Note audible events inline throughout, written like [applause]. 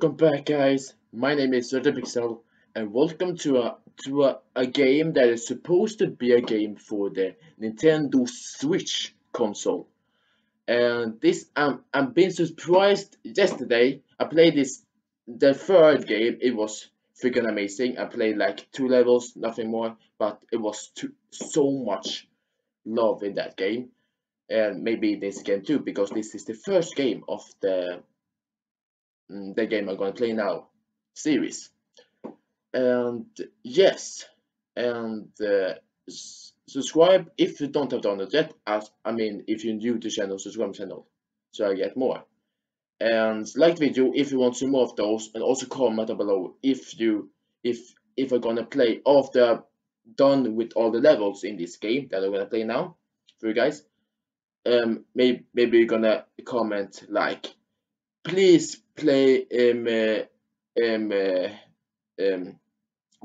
Welcome back guys, my name is Pixel and welcome to a to a, a game that is supposed to be a game for the Nintendo Switch console. And this I'm I'm being surprised yesterday I played this the third game it was freaking amazing. I played like two levels, nothing more, but it was too, so much love in that game. And maybe this game too, because this is the first game of the the game I'm going to play now series. And yes, and uh, subscribe if you don't have done it yet. As I mean, if you're new to channel, subscribe channel so I get more. And like the video if you want some more of those, and also comment down below if you if if I'm gonna play after done with all the levels in this game that I'm gonna play now for you guys. Um, maybe maybe you're gonna comment like please play um, uh, um, uh, um,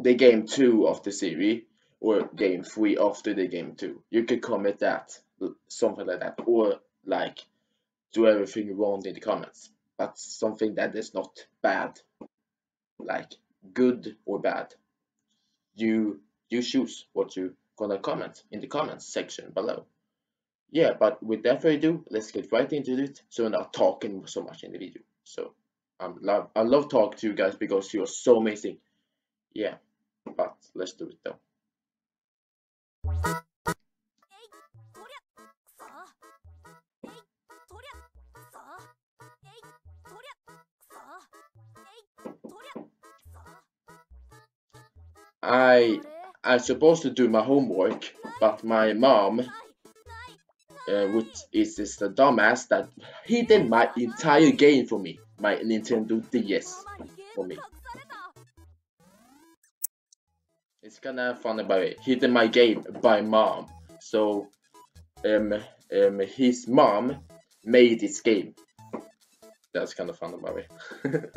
the game 2 of the series or game 3 after the game 2. You can comment that, something like that, or like do everything you want in the comments. But something that is not bad, like good or bad. You you choose what you gonna comment in the comments section below yeah, but with that further ado, let's get right into it. So we're not talking so much in the video. So um, love, I love talking to you guys because you're so amazing. Yeah, but let's do it though. I I'm supposed to do my homework, but my mom uh, which is just a dumbass that hidden my entire game for me, my Nintendo DS for me. It's kinda funny about it. hidden my game by mom. So um, um his mom made this game. That's kind of funny about it. [laughs]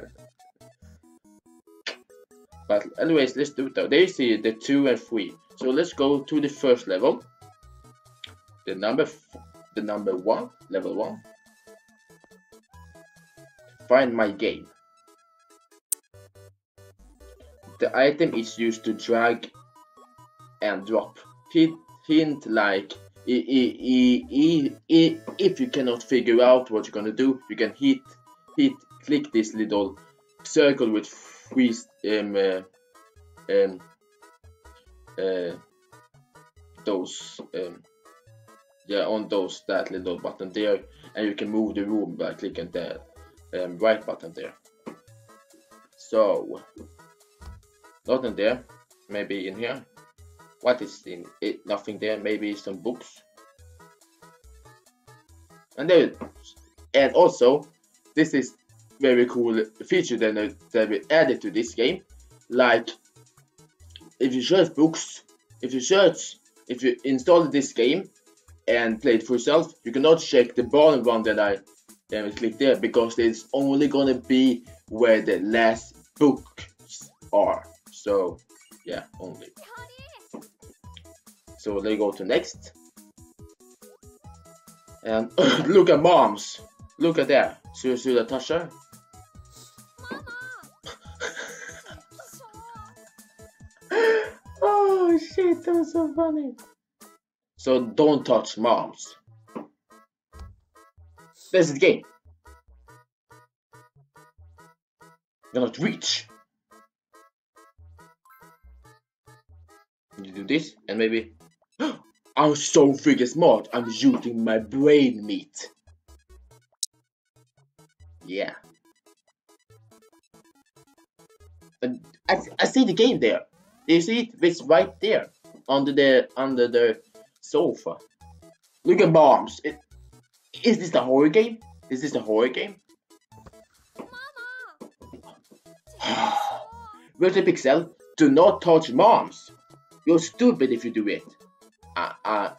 but anyways, let's do it though. See the two and three. So let's go to the first level the number the number one level one find my game. The item is used to drag and drop. Hint, hint like if you cannot figure out what you're gonna do you can hit hit click this little circle with three um, uh, um, uh, those um, yeah, on those that little button there and you can move the room by clicking the um, right button there. So nothing there. Maybe in here. What is in it? Nothing there. Maybe some books. And then and also this is very cool feature that, that we added to this game. Like if you search books if you search if you install this game and play it for yourself, you cannot check the bottom one that I um, click there because it's only gonna be where the last books are. So yeah, only. So let's go to next. And [coughs] look at moms. Look at that. See, see the touch oh shit, that was so funny. So don't touch moms. This is the game. You're not reach. You do this and maybe [gasps] I'm so freaking smart. I'm using my brain meat. Yeah. And I, I see the game there. You see it? It's right there under the under the sofa. Look at bombs. It, is this the horror game? Is this the horror game? [sighs] Virtual Pixel, do not touch moms. You're stupid if you do it. I, I,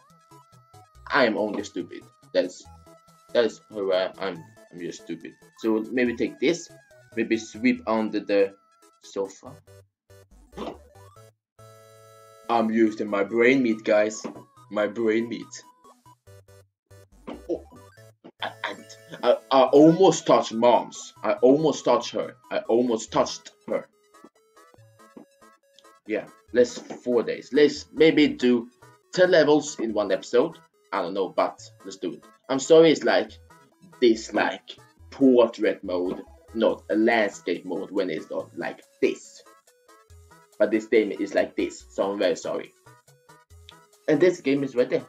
I am only stupid. That's, that's who I, I'm. I'm just stupid. So maybe take this. Maybe sweep under the sofa. I'm using my brain meat, guys my brain meat. I, I almost touched moms. I almost touched her. I almost touched her. Yeah, let's four days. Let's maybe do 10 levels in one episode. I don't know, but let's do it. I'm sorry it's like this like portrait mode, not a landscape mode when it's not like this. But this game is like this, so I'm very sorry. And this game is right there.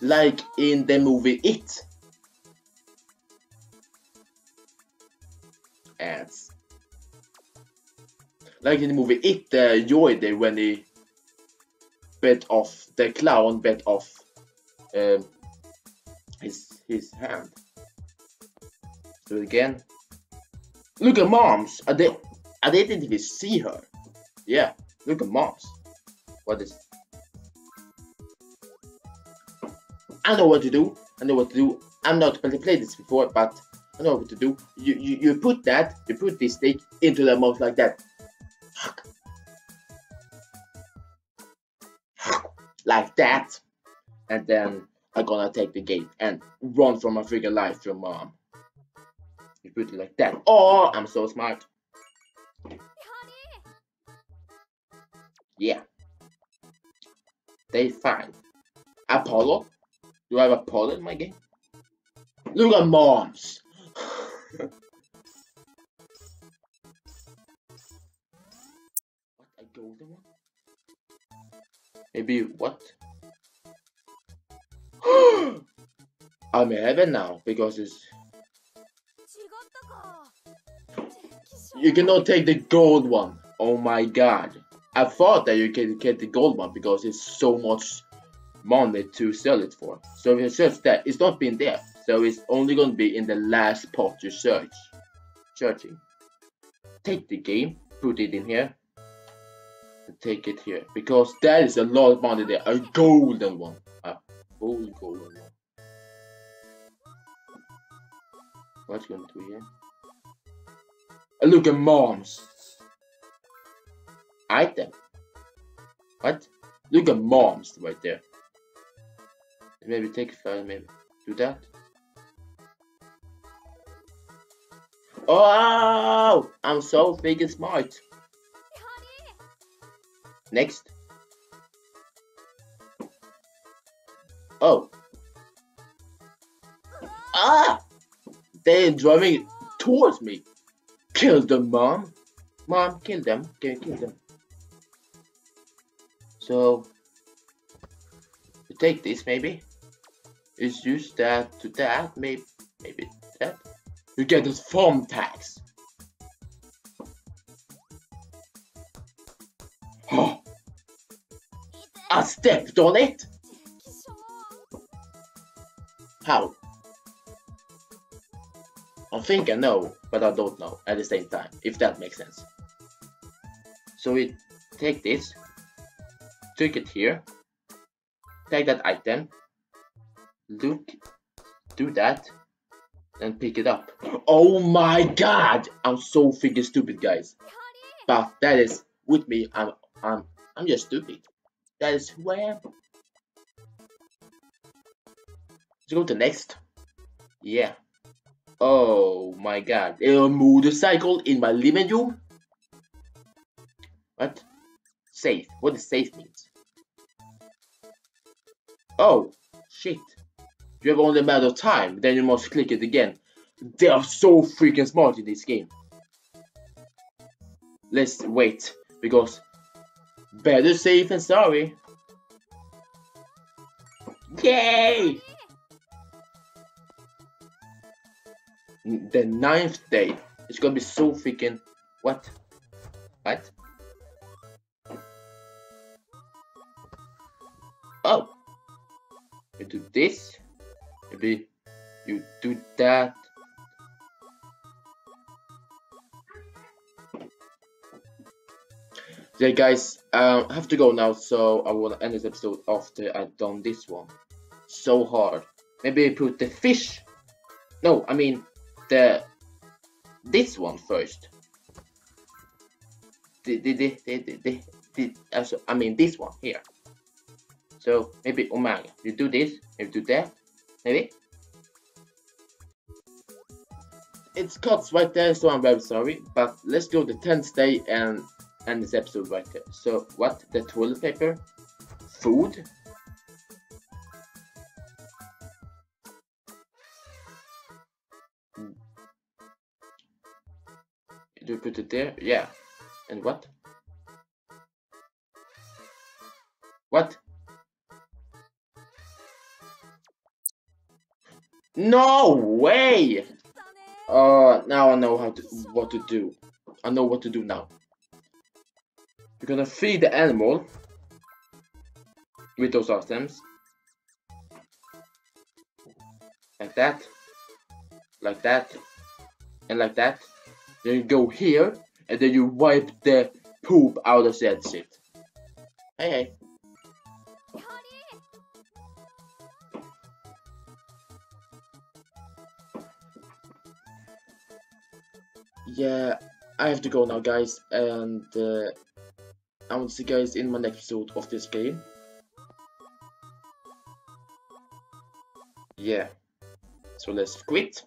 Like in the movie It. Ants. Like in the movie It, the joy there when he bit off, the clown bit off um, his his hand. Do it again. Look at moms. I did I didn't even see her. Yeah, look at moms. What is I know what to do. I know what to do. I'm not going to play this before, but I know what to do. You, you you put that, you put this stick into the mouth like that. Like that. And then I'm gonna take the gate and run for my freaking life to mom. You put it like that. Oh, I'm so smart. Yeah. Day 5. Apollo? Do I have Apollo in my game? Look at moms! what, a golden one? Maybe what? [gasps] I'm in heaven now because it's. You cannot take the gold one. Oh my god. I thought that you can get the gold one because it's so much money to sell it for. So if you search that, it's not been there. So it's only going to be in the last pot you search. Searching. Take the game, put it in here, and take it here. Because there is a lot of money there. A golden one. A whole golden one. What's going to do here? And look at moms. Item. What? Look at moms right there. Maybe take a file, maybe do that. Oh, I'm so big and smart. Next. Oh. Ah! They're driving towards me. Kill them, mom. Mom, kill them. Can kill them? So, take this maybe. Is used that to that, maybe, maybe that. You get this farm tax. Oh, I stepped on it. How? I think I know, but I don't know at the same time, if that makes sense. So we take this, take it here, take that item, look, do that, and pick it up. Oh my god! I'm so freaking stupid, guys. But that is, with me, I'm, I'm, I'm just stupid. That is who I am. Let's go to next. Yeah. Oh my god. A motorcycle in my living room? What? Safe. What does safe means? Oh, shit. You have only a matter of time, then you must click it again. They are so freaking smart in this game. Let's wait, because better safe than sorry. Yay! The ninth day. It's gonna be so freaking... What? What? Oh! You do this. Maybe you do that. Yeah, guys, um, I have to go now, so I will end this episode after I've done this one. So hard. Maybe put the fish. No, I mean the this one first. The the the the the, the, also, I mean this one here. So maybe Omega, you do this, maybe do that, Maybe? It's cuts right there, so I'm very sorry. But let's go the 10th day and end this episode right there. So, what? The toilet paper? Food? Do you put it there? Yeah. And what? What? No way! Uh, now I know how to what to do. I know what to do now. We're gonna feed the animal with those items. Like that. Like that. And like that. Then you go here, and then you wipe the poop out of that shit. Hey, hey. Yeah, I have to go now, guys, and uh, I will see you guys in my next episode of this game. Yeah, so let's quit.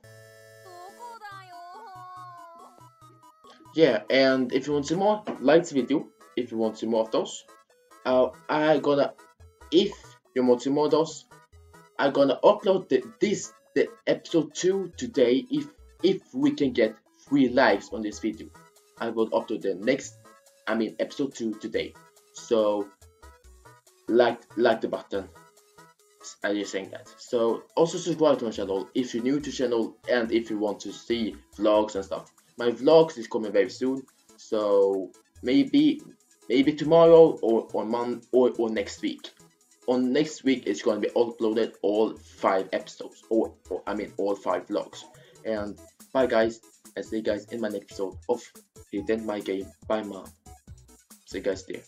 yeah and if you want some more like the video if you want some more of those uh, i gonna if you want some more of those i'm gonna upload the, this the episode 2 today if if we can get three likes on this video. I will upload the next i mean episode 2 today. So like like the button. I just saying that. So also subscribe to my channel if you're new to channel and if you want to see vlogs and stuff. My vlogs is coming very soon. So maybe maybe tomorrow or on month or, or next week. On next week it's going to be uploaded all five episodes or, or i mean all five vlogs. And bye guys and see you guys in my next episode of hidden my game by mom see you guys there